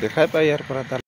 Deja de payar para tal.